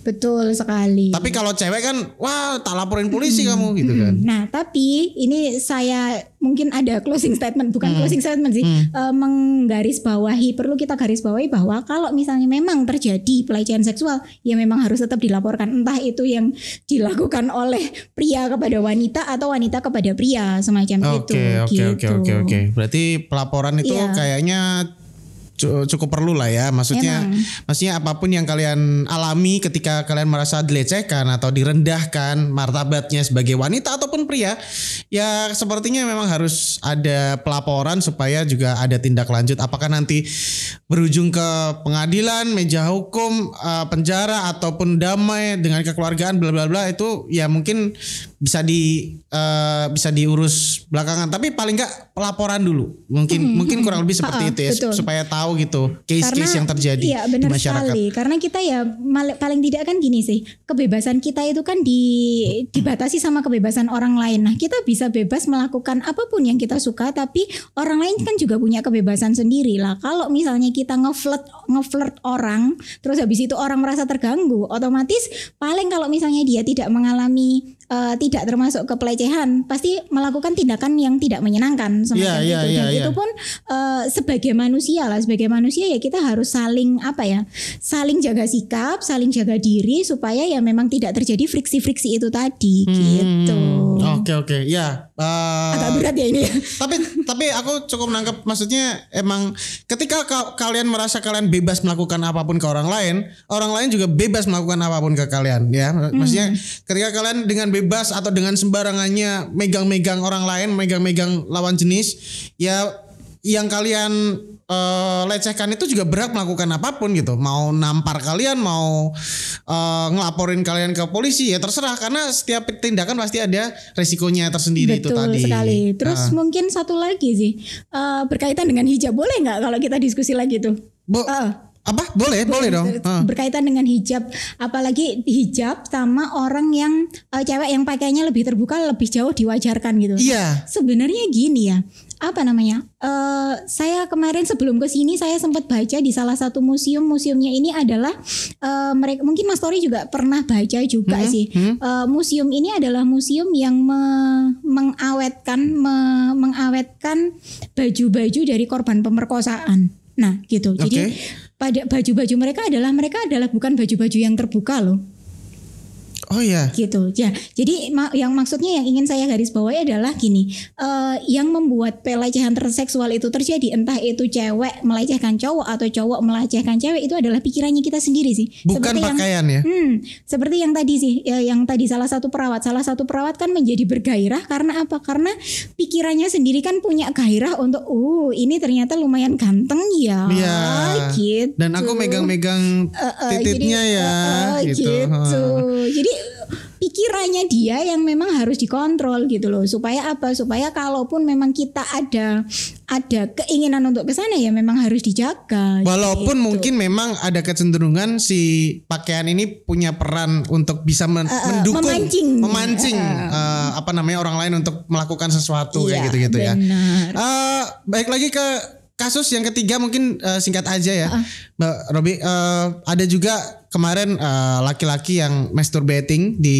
Betul sekali. Tapi kalau cewek kan wah tak laporin polisi kamu gitu kan. Nah, tapi ini saya mungkin ada closing statement, bukan Hmm. closing statement sih, eh, menggarisbawahi perlu kita garis bawahi bahwa kalau misalnya memang terjadi pelecehan seksual, ya memang harus tetap dilaporkan, entah itu yang dilakukan oleh pria kepada wanita atau wanita kepada pria semacam itu. Oke oke gitu. oke oke. Berarti pelaporan itu Iya. kayaknya cukup perlu lah ya. Maksudnya Emang. maksudnya apa pun yang kalian alami ketika kalian merasa dilecehkan atau direndahkan martabatnya sebagai wanita ataupun pria, ya sepertinya memang harus ada pelaporan supaya juga ada tindak lanjut. Apakah nanti berujung ke pengadilan, meja hukum, eh, penjara ataupun damai dengan kekeluargaan bla bla bla itu ya mungkin bisa di eh, bisa diurus belakangan. Tapi paling nggak pelaporan dulu. Mungkin mungkin kurang lebih seperti Ha-ha, itu ya betul. supaya tahu gitu case-case yang terjadi iya, di benar masyarakat. sekali. Karena kita ya paling tidak kan gini sih, kebebasan kita itu kan di, dibatasi sama kebebasan orang lain. Nah, kita bisa bebas melakukan apa pun yang kita suka, tapi orang lain kan juga punya kebebasan sendiri lah. Kalau misalnya kita ngeflirt ngeflirt orang, terus habis itu orang merasa terganggu, otomatis paling kalau misalnya dia tidak mengalami eh, tidak termasuk ke pelecehan, pasti melakukan tindakan yang tidak menyenangkan semacam Iya, iya, itu. iya, Dan iya. itu pun eh, sebagai manusia lah sebagai manusia ya kita harus saling apa ya saling jaga sikap saling jaga diri supaya ya memang tidak terjadi friksi-friksi itu tadi gitu Hmm, Oke oke ya. Eh, agak berat ya ini tapi tapi aku cukup nangkep maksudnya emang ketika ka- kalian merasa kalian bebas melakukan apa pun ke orang lain, orang lain juga bebas melakukan apa pun ke kalian ya. Maksudnya ketika kalian dengan bebas atau dengan sembarangannya megang-megang orang lain, megang-megang lawan jenis, ya yang kalian eh, lecehkan itu juga berhak melakukan apa pun gitu. Mau nampar kalian, mau eh, ngelaporin kalian ke polisi ya terserah karena setiap tindakan pasti ada resikonya tersendiri itu betul tadi. sekali terus Ah. mungkin satu lagi sih eh, berkaitan dengan hijab boleh nggak kalau kita diskusi lagi tuh Bo- Ah. Apa? Boleh, boleh dong. Ah. berkaitan dengan hijab apalagi hijab sama orang yang eh, cewek yang pakainya lebih terbuka lebih jauh diwajarkan gitu Iya. Sebenarnya gini ya, apa namanya? eh saya kemarin sebelum ke sini saya sempat baca di salah satu museum. Museumnya ini adalah eh, mereka mungkin Mas Tori juga pernah baca juga sih. Eh, museum ini adalah museum yang me- mengawetkan me- mengawetkan baju-baju dari korban pemerkosaan. Nah, gitu. Jadi Oke. Pada baju-baju mereka adalah mereka adalah bukan baju-baju yang terbuka loh. Oh iya. gitu ya jadi ma- yang maksudnya yang ingin saya garis bawahi adalah gini eh, yang membuat pelecehan terseksual itu terjadi entah itu cewek melecehkan cowok atau cowok melecehkan cewek itu adalah pikirannya kita sendiri sih Bukan Seperti yang- pakaian ya. Hmm, seperti yang tadi sih, ya, yang tadi salah satu perawat, salah satu perawat kan menjadi bergairah karena apa? Karena pikirannya sendiri kan punya gairah untuk, uh, ini ternyata lumayan ganteng ya, Iya. gitu. Dan aku megang-megang titiknya jadi, ya, eh, eh, gitu. gitu. Jadi pikirannya dia yang memang harus dikontrol gitu loh. Supaya apa? Supaya kalaupun memang kita ada ada keinginan untuk ke sana ya memang harus dijaga. Walaupun gitu. mungkin memang ada kecenderungan si pakaian ini punya peran untuk bisa men- eh, mendukung, memancing. memancing, eh, apa namanya orang lain untuk melakukan sesuatu kayak Iya, gitu-gitu ya. Eh, baik lagi ke kasus yang ketiga mungkin eh, singkat aja ya, Mbak Robi. Eh, ada juga kemarin eh, laki-laki yang masturbating di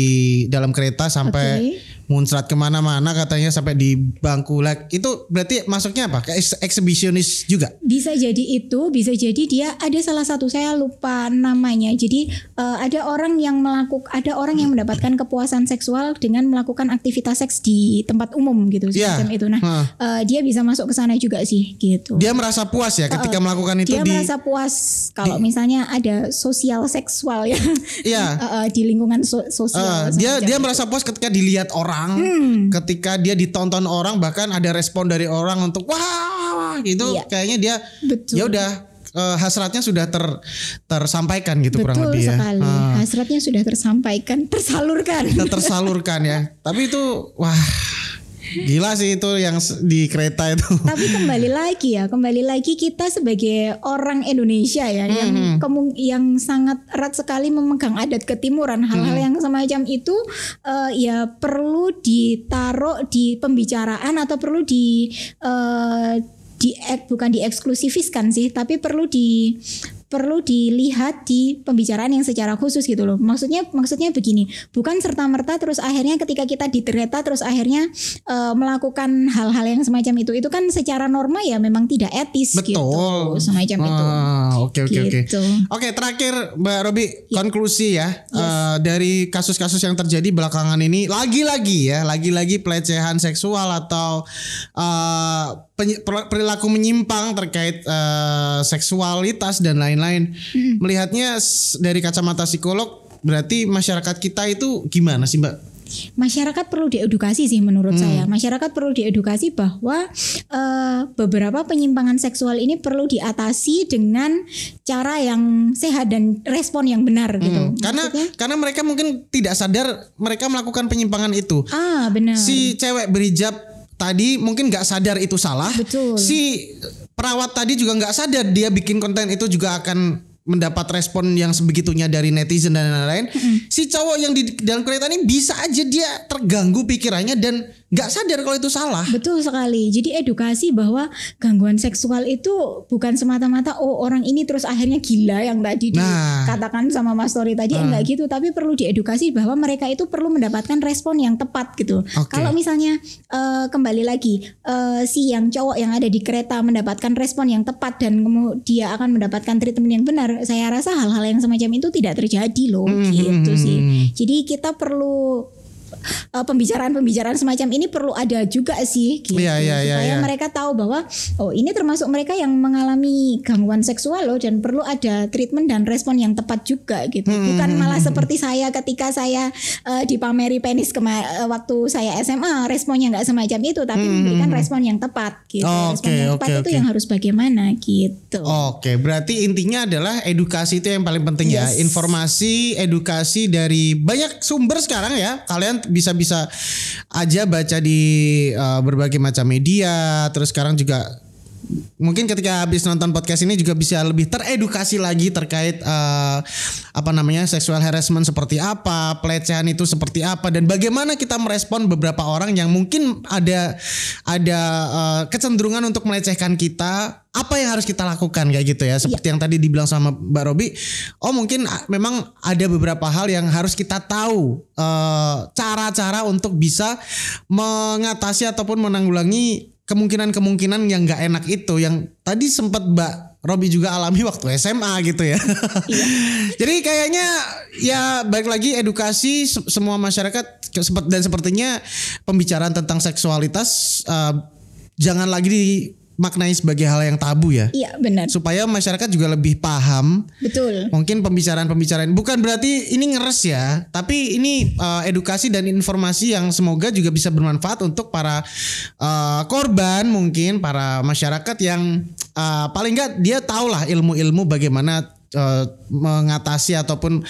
dalam kereta sampai Oke. muncrat ke mana-mana katanya sampai di bangku lek. Itu berarti masuknya apa? Ex- eksibisionis juga? Bisa jadi itu, bisa jadi dia ada salah satu saya lupa namanya. Jadi eh, ada orang yang melakukan, ada orang yang mendapatkan kepuasan seksual dengan melakukan aktivitas seks di tempat umum gitu Iya. semacam itu. Nah, Hah. eh, dia bisa masuk ke sana juga sih gitu. Dia merasa puas ya ketika melakukan itu dia di merasa puas kalau misalnya ada sosial seksual ya Iya. Eh, eh, di lingkungan so- sosial. dia semacam dia itu. merasa puas ketika dilihat orang, Hmm. ketika dia ditonton orang bahkan ada respon dari orang untuk wah gitu Iya. kayaknya dia ya udah eh, hasratnya sudah ter tersampaikan gitu kurang Betul lebih ya. sekali. Ah, Hasratnya sudah tersampaikan, tersalurkan. ter- tersalurkan ya. Tapi itu wah gila sih itu yang di kereta itu. Tapi kembali lagi ya, kembali lagi kita sebagai orang Indonesia ya yang kemung- yang sangat erat sekali memegang adat ketimuran, hal-hal yang semacam itu eh, ya perlu ditaruh di pembicaraan atau perlu di eh, di bukan dieksklusifiskan sih, tapi perlu di perlu dilihat di pembicaraan yang secara khusus gitu loh. Maksudnya maksudnya begini, bukan serta merta terus akhirnya ketika kita di kereta terus akhirnya eh, melakukan hal-hal yang semacam itu itu kan secara norma ya memang tidak etis gitu. Betul. Semacam itu. Ah, Oke oke oke. Gitu. Oke terakhir Mbak Robi konklusi ya eh, dari kasus-kasus yang terjadi belakangan ini lagi-lagi ya lagi-lagi pelecehan seksual atau per- perilaku menyimpang terkait eh, seksualitas dan lain-lain. Melihatnya s- dari kacamata psikolog berarti masyarakat kita itu gimana sih Mbak? Masyarakat perlu diedukasi sih menurut saya. Masyarakat perlu diedukasi bahwa eh, beberapa penyimpangan seksual ini perlu diatasi dengan cara yang sehat dan respon yang benar gitu. Karena Maksudnya, karena mereka mungkin tidak sadar mereka melakukan penyimpangan itu. ah benar. si cewek berhijab tadi mungkin nggak sadar itu salah. Betul. Si perawat tadi juga nggak sadar dia bikin konten itu juga akan mendapat respon yang sebegitunya dari netizen dan lain-lain. Si cowok yang di dalam kereta ini bisa aja dia terganggu pikirannya dan nggak sadar kalau itu salah. Betul sekali. Jadi edukasi bahwa gangguan seksual itu bukan semata-mata oh orang ini terus akhirnya gila yang tadi Nah. dikatakan sama Mas Tori tadi enggak gitu, tapi perlu diedukasi bahwa mereka itu perlu mendapatkan respon yang tepat gitu. Oke. Kalau misalnya eh, kembali lagi eh, si yang cowok yang ada di kereta mendapatkan respon yang tepat dan kemudian dia akan mendapatkan treatment yang benar, saya rasa hal-hal yang semacam itu tidak terjadi loh Hmm, gitu hmm, sih. hmm. Jadi kita perlu uh, pembicaraan-pembicaraan semacam ini perlu ada juga sih gitu Iya, iya, iya, supaya iya. mereka tahu bahwa oh ini termasuk mereka yang mengalami gangguan seksual loh dan perlu ada treatment dan respon yang tepat juga gitu Hmm, bukan malah seperti saya ketika saya uh, dipameri penis kema- uh, waktu saya SMA responnya nggak semacam itu tapi memberikan respon yang tepat gitu respon Hmm, Oke, yang tepat itu oke. yang harus bagaimana gitu Oke, berarti intinya adalah edukasi itu yang paling penting ya. Yes. Informasi, edukasi dari banyak sumber sekarang ya. Kalian bisa-bisa aja baca di uh, berbagai macam media. Terus sekarang juga mungkin ketika habis nonton podcast ini juga bisa lebih teredukasi lagi terkait uh, apa namanya sexual harassment seperti apa, pelecehan itu seperti apa dan bagaimana kita merespon beberapa orang yang mungkin ada ada uh, kecenderungan untuk melecehkan kita. Apa yang harus kita lakukan kayak gitu ya? Seperti yang tadi dibilang sama Mbak Robi, oh mungkin ah, memang ada beberapa hal yang harus kita tahu uh, cara-cara untuk bisa mengatasi ataupun menanggulangi kemungkinan-kemungkinan yang nggak enak itu yang tadi sempat Mbak Robi juga alami waktu SMA gitu ya. Iya. Jadi kayaknya ya baik lagi edukasi se- semua masyarakat dan sepertinya pembicaraan tentang seksualitas eh, jangan lagi dimaknai sebagai hal yang tabu ya. Iya benar. Supaya masyarakat juga lebih paham Betul. Mungkin pembicaraan-pembicaraan bukan berarti ini ngeres ya, tapi ini uh, edukasi dan informasi yang semoga juga bisa bermanfaat untuk para uh, korban mungkin para masyarakat yang uh, paling enggak dia tahulah ilmu-ilmu bagaimana uh, mengatasi ataupun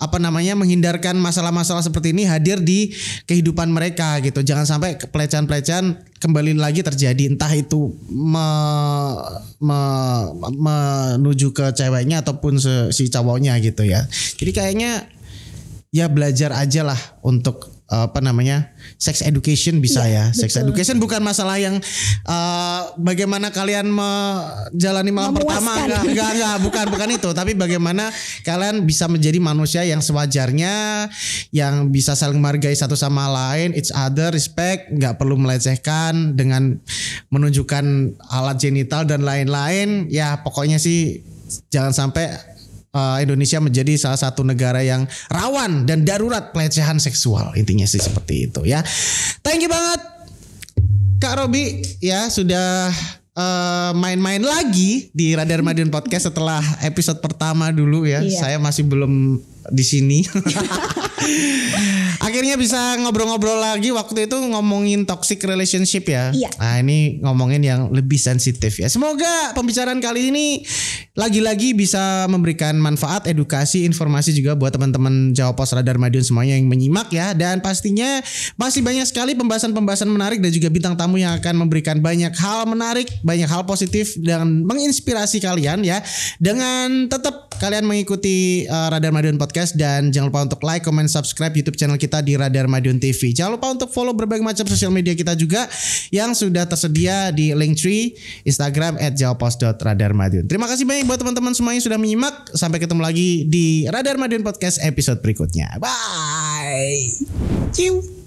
apa namanya menghindarkan masalah-masalah seperti ini hadir di kehidupan mereka gitu. Jangan sampai pelecehan-pelecehan kembali lagi terjadi entah itu me- me- menuju ke ceweknya ataupun si cowoknya gitu ya. Jadi kayaknya ya belajar aja lah untuk apa namanya sex education bisa Iya, ya. Sex betul. education bukan masalah yang uh, bagaimana kalian menjalani malam pertama. Enggak enggak enggak. Bukan bukan itu. Tapi bagaimana kalian bisa menjadi manusia yang sewajarnya yang bisa saling menghargai satu sama lain each other respect nggak perlu melecehkan dengan menunjukkan alat genital dan lain-lain. Ya pokoknya sih jangan sampai uh, Indonesia menjadi salah satu negara yang rawan dan darurat pelecehan seksual intinya sih seperti itu ya thank you banget Kak Robi ya sudah eh, main-main lagi di Radar Madiun Podcast setelah episode pertama dulu ya. Iya. Saya masih belum di sini. Akhirnya bisa ngobrol-ngobrol lagi waktu itu ngomongin toxic relationship ya. Iya. Nah, ini ngomongin yang lebih sensitif ya. Semoga pembicaraan kali ini lagi-lagi bisa memberikan manfaat, edukasi, informasi juga buat teman-teman Jawa Pos Radar Madiun semuanya yang menyimak ya dan pastinya masih banyak sekali pembahasan-pembahasan menarik dan juga bintang tamu yang akan memberikan banyak hal menarik, banyak hal positif dan menginspirasi kalian ya. Dengan tetap kalian mengikuti uh, Radar Madiun Podcast dan jangan lupa untuk like, comment, subscribe YouTube channel kita di Radar Madiun TV. Jangan lupa untuk follow berbagai macam sosial media kita juga yang sudah tersedia di Linktree, Instagram @jawapos.radarmadiun. Terima kasih banyak buat teman-teman semua yang sudah menyimak. Sampai ketemu lagi di Radar Madiun Podcast episode berikutnya. Bye. Ciu.